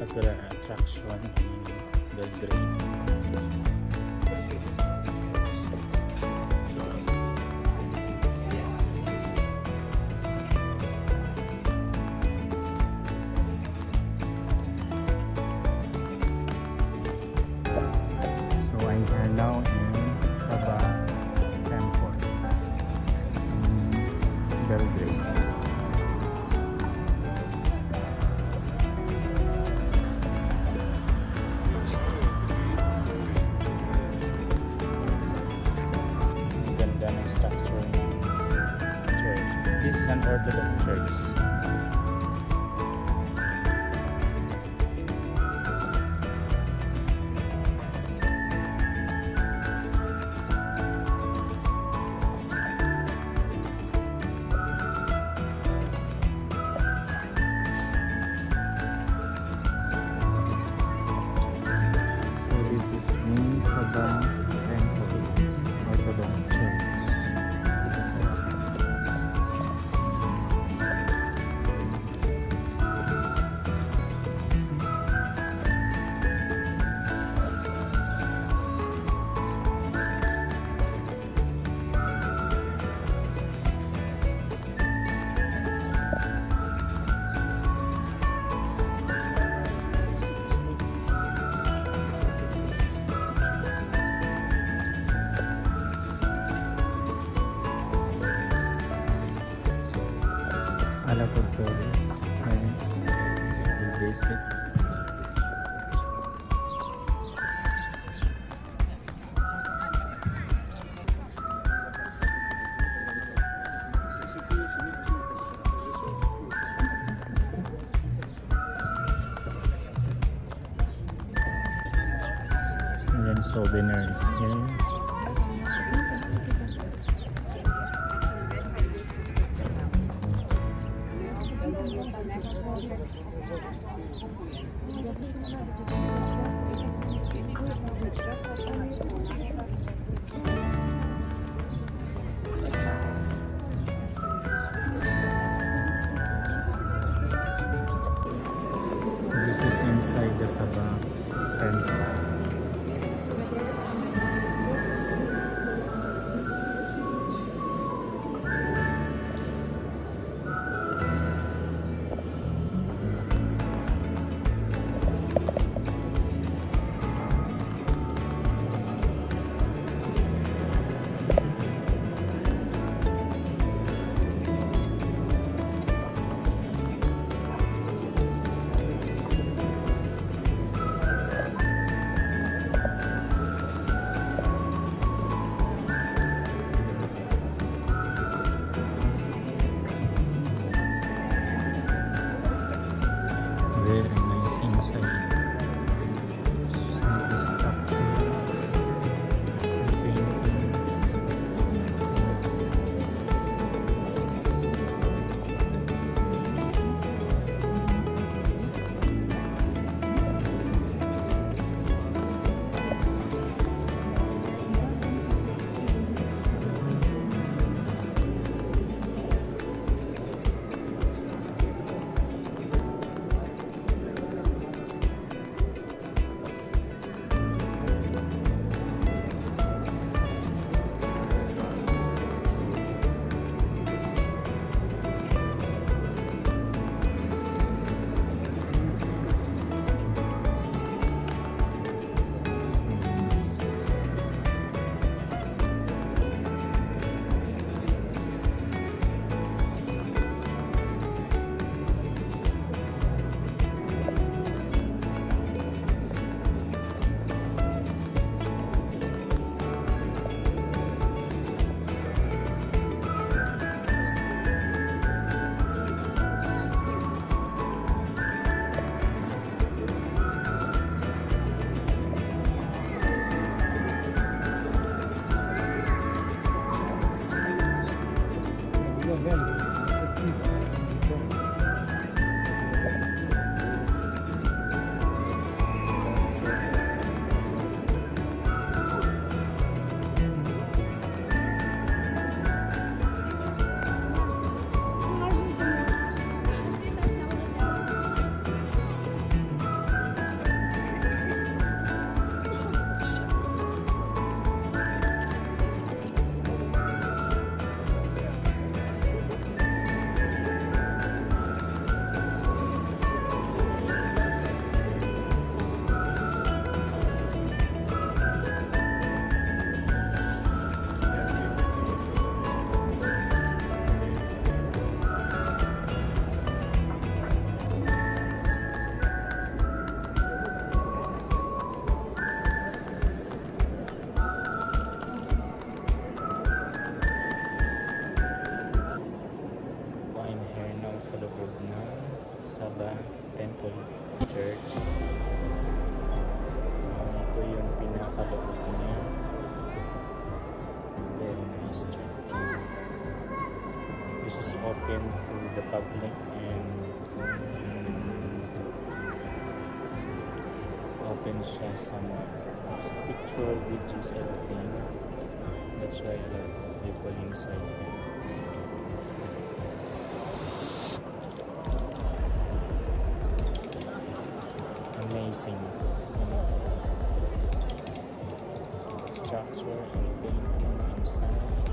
natural attraction in Belgrade sa dam This is inside the Sabah temple. Public and mm, open siya sa mga picture, videos, everything. That's why a people inside. Amazing structure and painting inside.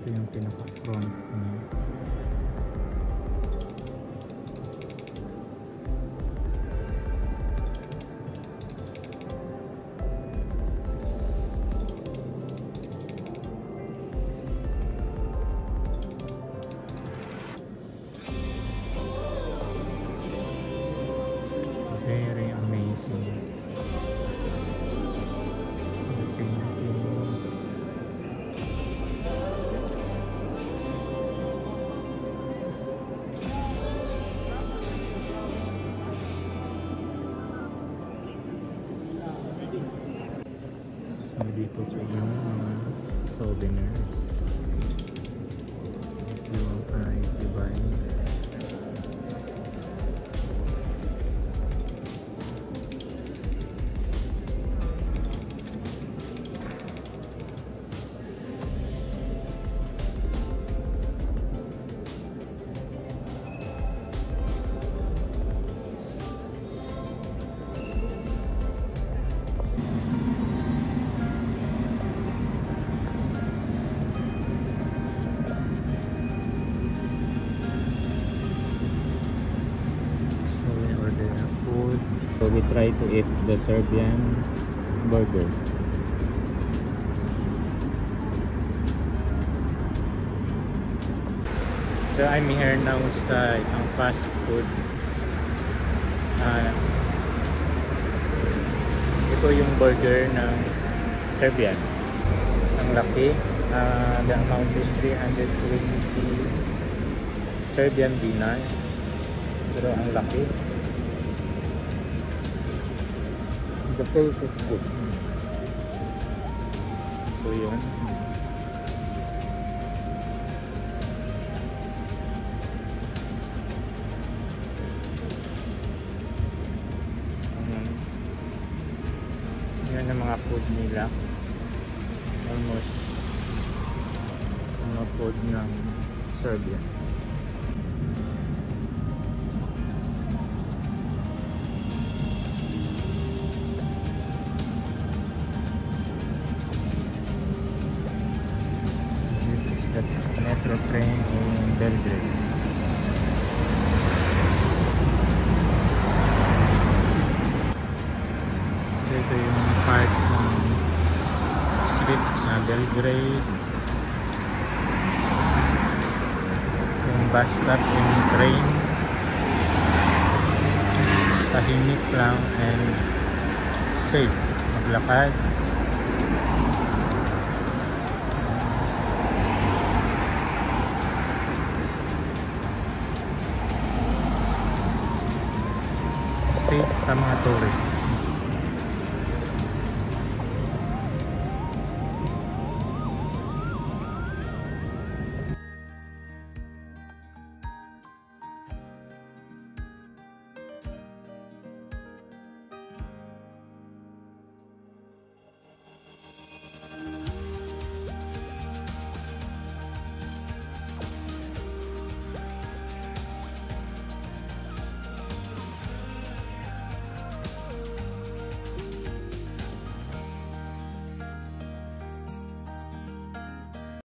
Ito yung pinaka-front niya. dinner. Try to eat the Serbian burger. So I'm here now sa isang fast food. Ah, ito yung burger ng Serbian. Ang laki. Ah, the amount is 320 Serbian dinar. Pero ang laki. The taste is good. So yun. Yan ang mga food nila. Almost mga food ng Serbia. Ito yung part ng street sa Belgrade. Yung bus stop yung train. Tahimik lang and safe maglakad. safe sa mga tourist.